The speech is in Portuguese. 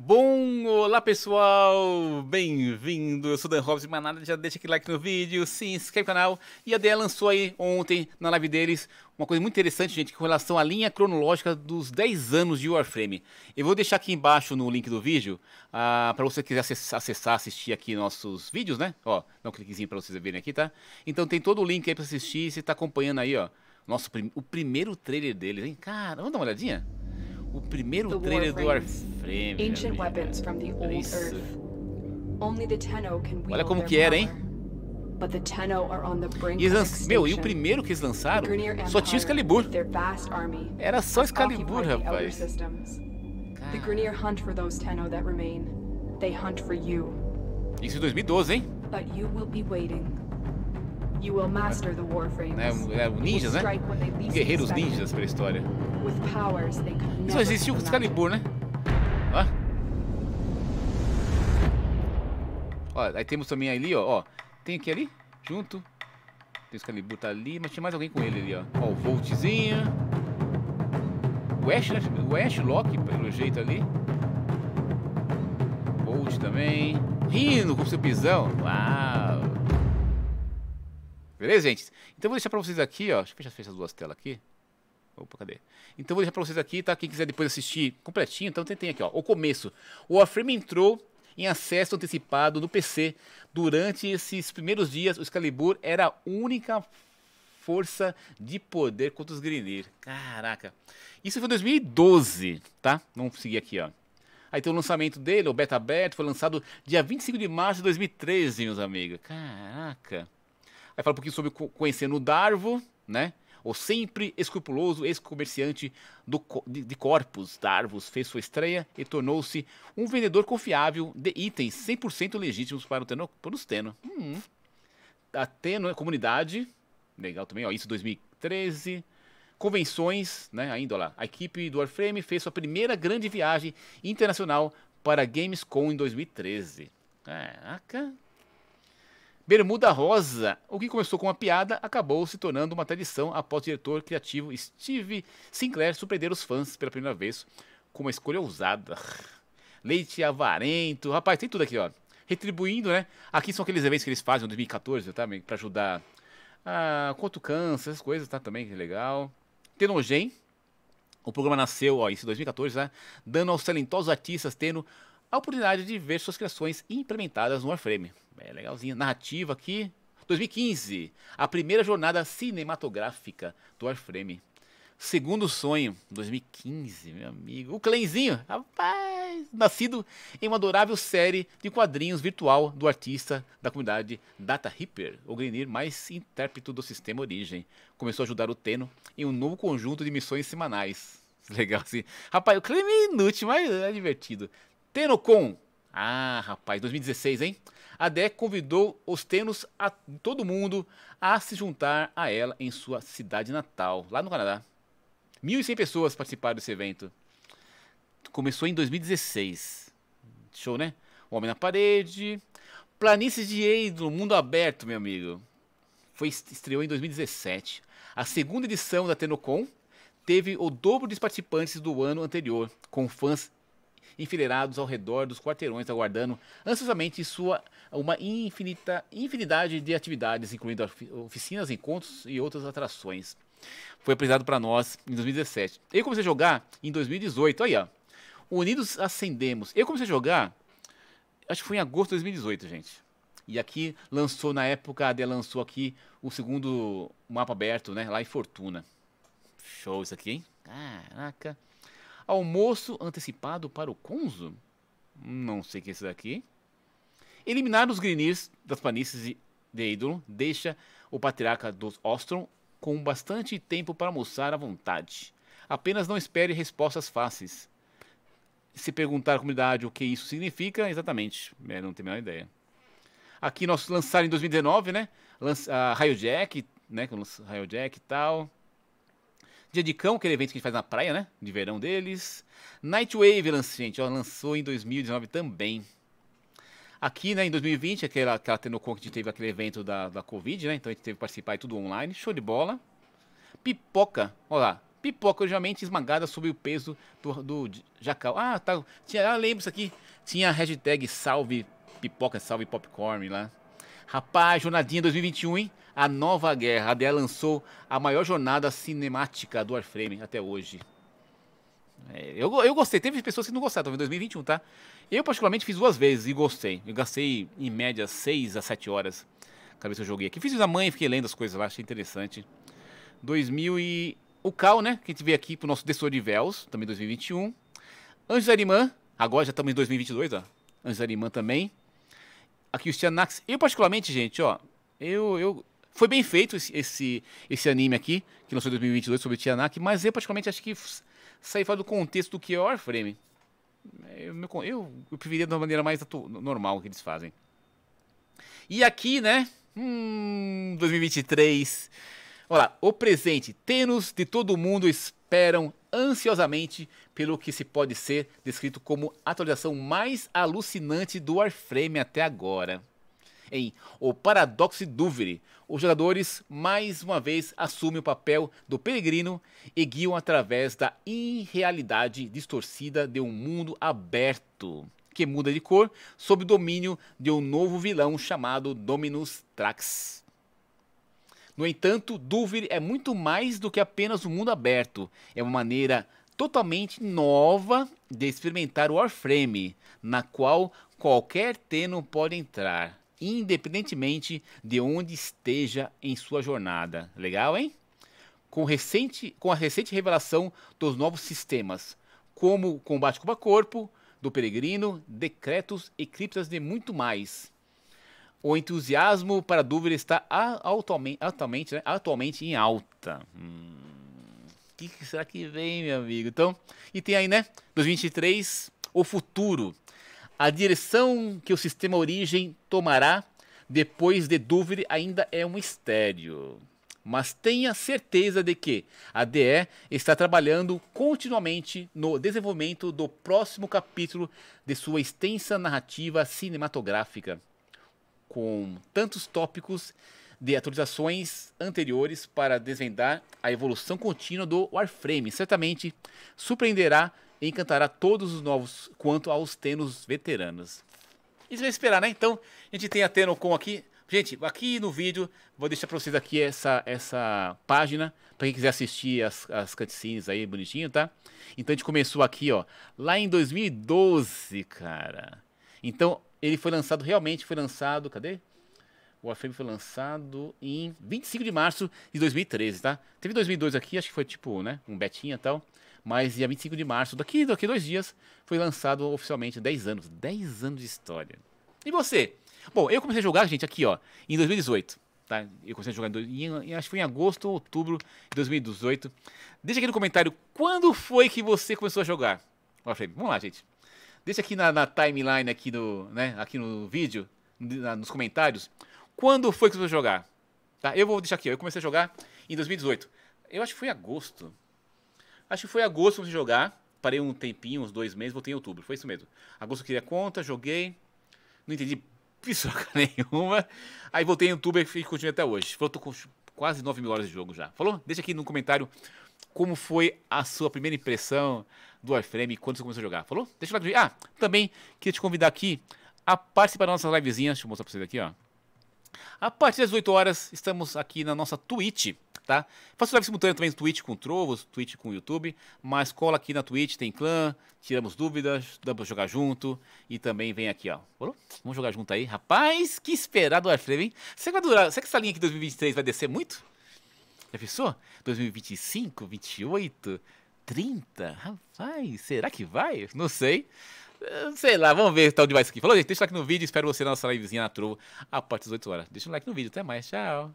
Bom, olá pessoal, bem-vindo, eu sou Dan Robson, mas nada, já deixa aquele like no vídeo, se inscreve no canal, e a DEA lançou aí ontem, na live deles, uma coisa muito interessante, gente, com relação à linha cronológica dos 10 anos de Warframe. Eu vou deixar aqui embaixo no link do vídeo, ah, para você quiser acessar, assistir aqui nossos vídeos, né, ó, dá um cliquezinho para vocês verem aqui, tá? Então tem todo o link aí para assistir, você tá acompanhando aí, ó, nosso, o primeiro trailer deles, hein, cara, vamos dar uma olhadinha? O primeiro trailer do Warframe. Ancient weapons from the old Earth. Only the Tenno can Olha como que era, hein? But the Tenno are on the brink e meu, e o primeiro que eles lançaram só tinha Excalibur. Era só Excalibur, rapaz. The Grineer hunt for those Tenno that remain. They hunt for you. Isso em 2012, hein? But you will be waiting. You will master the Warframes. É, é ninjas, né? Guerreiros ninjas pela história. Só existiu o Excalibur, né? Ó. Ó, aí temos também ali, ó, ó. Tem aqui ali, junto. Tem o Excalibur tá ali, mas tinha mais alguém com ele ali, ó. Ó, o Voltzinho. O Ash, né? O Ash Loki, pelo jeito ali. Volt também. Rino com seu pisão. Uau. Beleza, gente? Então vou deixar pra vocês aqui, ó. Deixa eu fechar as duas telas aqui. Opa, cadê? Então vou deixar pra vocês aqui, tá? Quem quiser depois assistir completinho, então tem aqui, ó. O começo. O Warframe entrou em acesso antecipado no PC. Durante esses primeiros dias, o Excalibur era a única força de poder contra os Grineer. Caraca. Isso foi em 2012, tá? Vamos seguir aqui, ó. Aí tem o lançamento dele, o beta aberto, foi lançado dia 25 de março de 2013, meus amigos. Caraca. Aí fala um pouquinho sobre conhecendo o Darvo, né? O sempre escrupuloso ex-comerciante de, corpos Darvos fez sua estreia e tornou-se um vendedor confiável de itens 100% legítimos para, o teno, para os Teno. Hum. A Teno é comunidade, legal também, ó, isso 2013. Convenções, né, ainda lá. A equipe do Warframe fez sua primeira grande viagem internacional para Gamescom em 2013. Caraca, Bermuda Rosa, o que começou com uma piada, acabou se tornando uma tradição após o diretor criativo Steve Sinclair surpreender os fãs pela primeira vez com uma escolha ousada. Leite avarento, rapaz, tem tudo aqui, ó. Retribuindo, né? Aqui são aqueles eventos que eles fazem em 2014, tá? Pra ajudar a quanto câncer, essas coisas, tá? Também, que legal. Tenogen, o programa nasceu, ó, isso em 2014, né? Dando aos talentosos artistas tendo a oportunidade de ver suas criações implementadas no Warframe. É legalzinho. Narrativa aqui. 2015. A primeira jornada cinematográfica do Warframe. Segundo sonho, 2015, meu amigo. O Clenzinho, rapaz, nascido em uma adorável série de quadrinhos virtual do artista da comunidade Data Reaper, o Grenir mais intérprete do sistema Origem. Começou a ajudar o Teno em um novo conjunto de missões semanais. Legal assim. Rapaz, o Clem é inútil, mas é divertido. Tenocon. Ah, rapaz, 2016, hein? A DEC convidou os tenos a todo mundo a se juntar a ela em sua cidade natal, lá no Canadá. 1.100 pessoas participaram desse evento. Começou em 2016. Show, né? Homem na Parede. Planícies de Eidro, Mundo Aberto, meu amigo. Foi, estreou em 2017. A segunda edição da Tenocon teve o dobro de participantes do ano anterior, com fãs enfileirados ao redor dos quarteirões, aguardando ansiosamente sua uma infinita, infinidade de atividades, incluindo oficinas, encontros e outras atrações. Foi apresentado para nós em 2017. Eu comecei a jogar em 2018. Aí, ó. Unidos Ascendemos. Eu comecei a jogar, acho que foi em agosto de 2018, gente. E aqui lançou, na época, a lançou aqui o segundo mapa aberto, né? Lá em Fortuna. Show isso aqui, hein? Caraca. Almoço antecipado para o Conzo? Não sei o que é isso daqui. Eliminar os Grineers das planícies de Eidolon deixa o patriarca dos Ostrom com bastante tempo para almoçar à vontade. Apenas não espere respostas fáceis. Se perguntar à comunidade o que isso significa, exatamente, é, não tem a menor ideia. Aqui nós lançaram em 2019, né? Lança, Raio Jack, né? Raio Jack e tal. Dia de Cão, aquele evento que a gente faz na praia, né? De verão deles. Nightwave, gente, ó, lançou em 2019 também. Aqui, né, em 2020, aquela, aquela Tenocon que a gente teve aquele evento da, da Covid, né? Então a gente teve que participar e tudo online. Show de bola. Pipoca, olha lá. pipoca originalmente esmagada sob o peso do, do jacal. Ah, tá. Tinha, ah, lembro isso aqui. Tinha a hashtag salve pipoca, salve popcorn lá. Rapaz, jornadinha 2021, hein? A nova guerra. A DEA lançou a maior jornada cinemática do Warframe até hoje. É, eu, eu gostei. Teve pessoas que não gostaram, em 2021, tá? Eu, particularmente, fiz duas vezes e gostei. Eu gastei, em média, 6 a 7 horas que eu joguei aqui. Fiz da mãe, fiquei lendo as coisas lá, achei interessante. 2000 e... O Cal, né? Que a gente veio aqui pro nosso Destor de Véus, também 2021. Anjos Arimã, agora já estamos em 2022, ó. Anjos Arimã também. Aqui os Tianax. Eu, particularmente, gente, ó. Eu, eu, foi bem feito esse, esse, esse anime aqui, que lançou em 2022 sobre Tianak, mas eu particularmente acho que sair fora do contexto do que é o Warframe. Eu, eu, eu preferia de uma maneira mais normal que eles fazem. E aqui, né? Hum, 2023. Olha lá, o presente. Tenos de todo mundo esperam ansiosamente pelo que se pode ser descrito como a atualização mais alucinante do Warframe até agora. Em O Paradoxo Duvere, os jogadores mais uma vez assumem o papel do peregrino e guiam através da irrealidade distorcida de um mundo aberto que muda de cor sob o domínio de um novo vilão chamado Dominus Trax. No entanto, Duvir é muito mais do que apenas um mundo aberto. É uma maneira totalmente nova de experimentar o Warframe, na qual qualquer Teno pode entrar independentemente de onde esteja em sua jornada. Legal, hein? Com, recente, com a recente revelação dos novos sistemas, como combate corpo a corpo, do peregrino, decretos e criptas de muito mais. O entusiasmo para dúvida está atualmente, atualmente, né, atualmente em alta. Hum, o que, que será que vem, meu amigo? Então, e tem aí, né? 2023, o futuro a direção que o sistema origem tomará depois de Duvre ainda é um mistério. Mas tenha certeza de que a DE está trabalhando continuamente no desenvolvimento do próximo capítulo de sua extensa narrativa cinematográfica, com tantos tópicos de atualizações anteriores para desvendar a evolução contínua do Warframe. Certamente surpreenderá e encantará todos os novos quanto aos tenos veteranos. Isso vai esperar, né? Então, a gente tem a Tenocon aqui. Gente, aqui no vídeo, vou deixar para vocês aqui essa, essa página, para quem quiser assistir as, as cutscenes aí, bonitinho, tá? Então, a gente começou aqui, ó, lá em 2012, cara. Então, ele foi lançado, realmente foi lançado, cadê? O Warframe foi lançado em 25 de março de 2013, tá? Teve 2002 aqui, acho que foi tipo, né, um betinha e tal. Mas dia 25 de março, daqui, daqui dois dias, foi lançado oficialmente 10 anos. 10 anos de história. E você? Bom, eu comecei a jogar, gente, aqui, ó, em 2018. Tá? Eu comecei a jogar em, acho que foi em agosto ou outubro de 2018. Deixa aqui no comentário quando foi que você começou a jogar. Vamos lá, gente. Deixa aqui na, na timeline, aqui no, né, aqui no vídeo, na, nos comentários, quando foi que você a jogar. Tá? Eu vou deixar aqui, eu comecei a jogar em 2018. Eu acho que foi em agosto. Acho que foi agosto de jogar. Parei um tempinho, uns dois meses, voltei em outubro. Foi isso mesmo. Agosto eu queria conta, joguei. Não entendi pisoca nenhuma. Aí voltei em outubro e continuei até hoje. Falou, tô com quase 9 mil horas de jogo já. Falou? Deixa aqui no comentário como foi a sua primeira impressão do Warframe quando você começou a jogar. Falou? Deixa eu ver. Ah, também queria te convidar aqui a participar das nossas livezinhas. Deixa eu mostrar pra vocês aqui, ó. A partir das 8 horas, estamos aqui na nossa Twitch tá? Faço live simultânea também Twitch com Trovos, Twitch com YouTube, mas cola aqui na Twitch, tem clã, tiramos dúvidas, dá pra jogar junto e também vem aqui, ó. Vamos jogar junto aí. Rapaz, que esperado o Warframe, hein? Será que vai durar? Será que essa linha aqui de 2023 vai descer muito? Já pensou? 2025, 28, 30? Rapaz, será que vai? Não sei. Sei lá, vamos ver até onde vai isso aqui. Falou, gente, deixa o like no vídeo. Espero você na nossa livezinha na Trovo a partir das 8 horas. Deixa o like no vídeo. Até mais. Tchau.